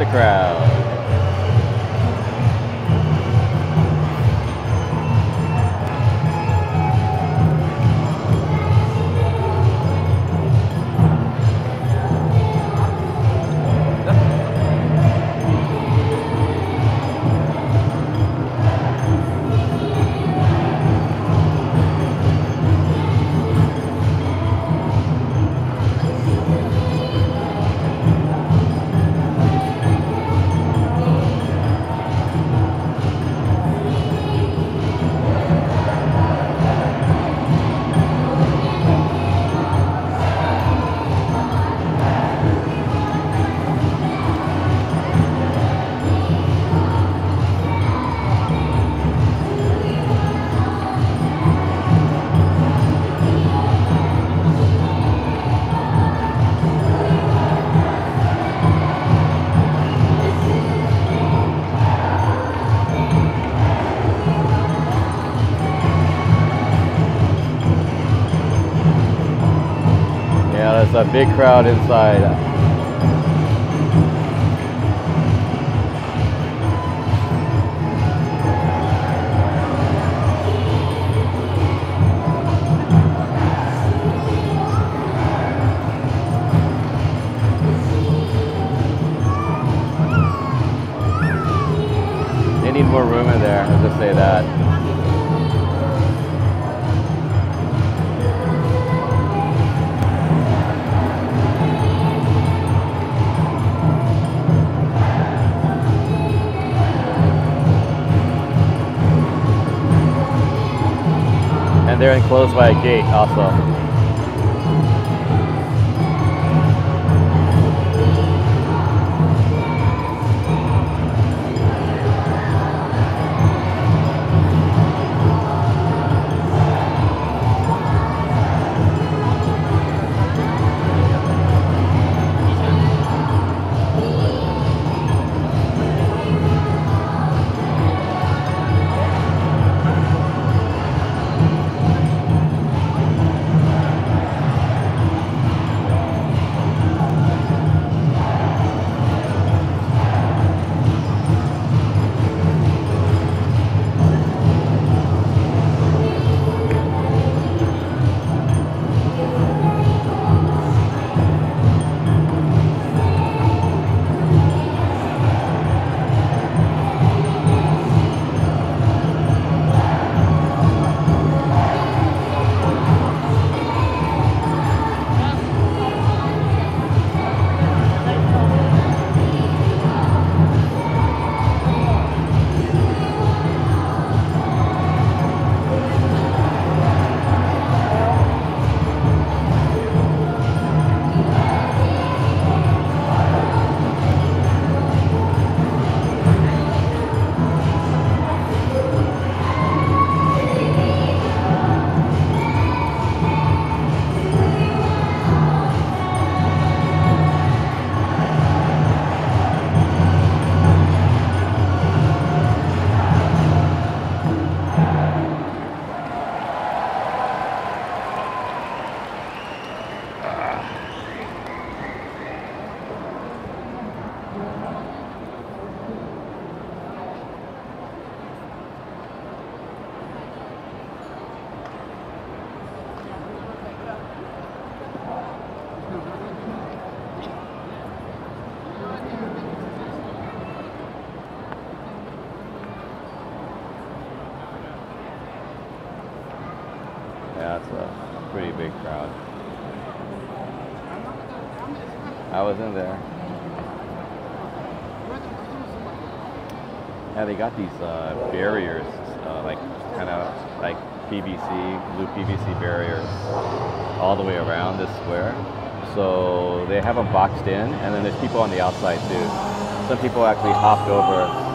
The crowd. A big crowd inside. And enclosed by a gate also. Big crowd. I was in there. Yeah, they got these uh, barriers, uh, like kind of like PVC, blue PVC barriers, all the way around this square. So they have them boxed in, and then there's people on the outside too. Some people actually hopped over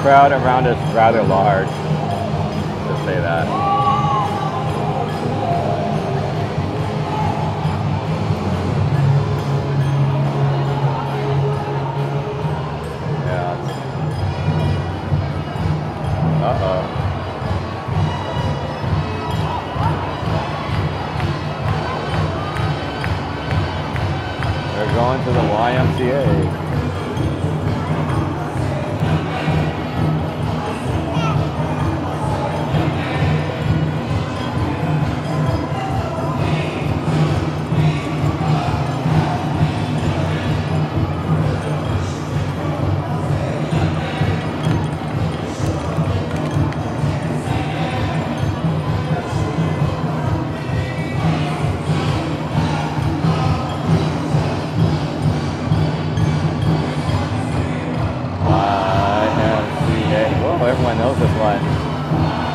crowd around is rather large, to say that. Yeah. Uh-oh. They're going to the YMCA. YMCA. Whoa, everyone knows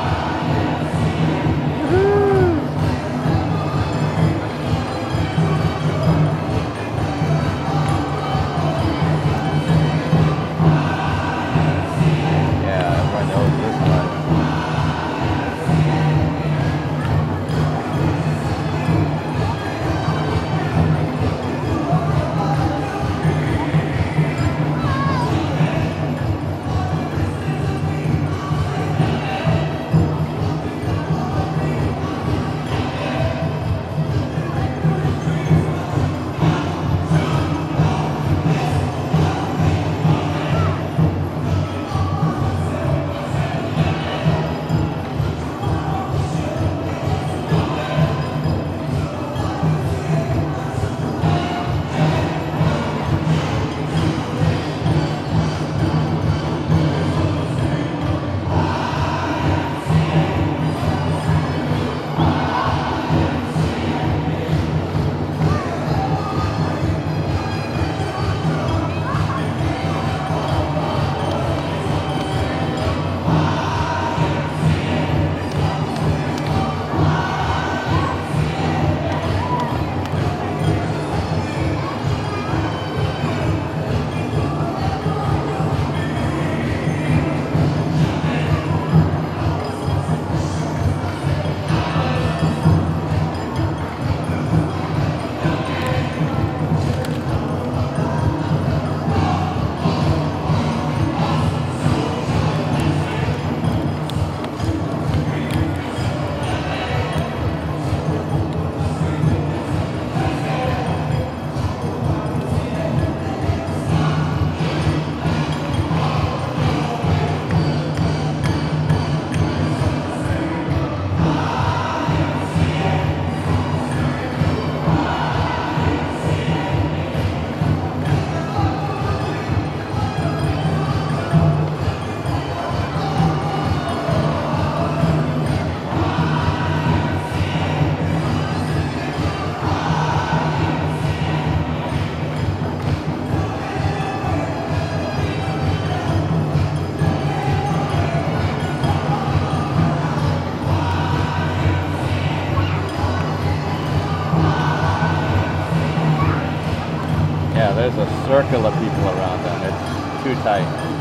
a circle of people around them. It's too tight.